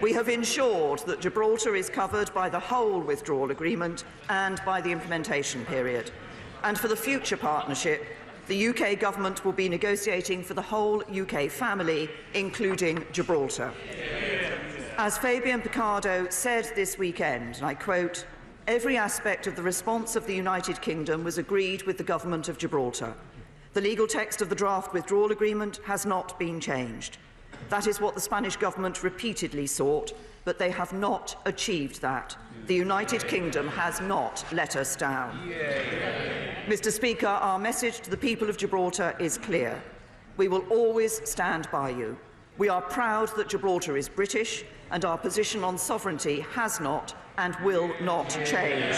We have ensured that Gibraltar is covered by the whole withdrawal agreement and by the implementation period. And for the future partnership, the UK government will be negotiating for the whole UK family, including Gibraltar. As Fabian Picardo said this weekend, and I quote, every aspect of the response of the United Kingdom was agreed with the government of Gibraltar. The legal text of the draft withdrawal agreement has not been changed. That is what the Spanish government repeatedly sought, but they have not achieved that. The United Kingdom has not let us down. Mr Speaker, our message to the people of Gibraltar is clear. We will always stand by you. We are proud that Gibraltar is British and our position on sovereignty has not and will not change.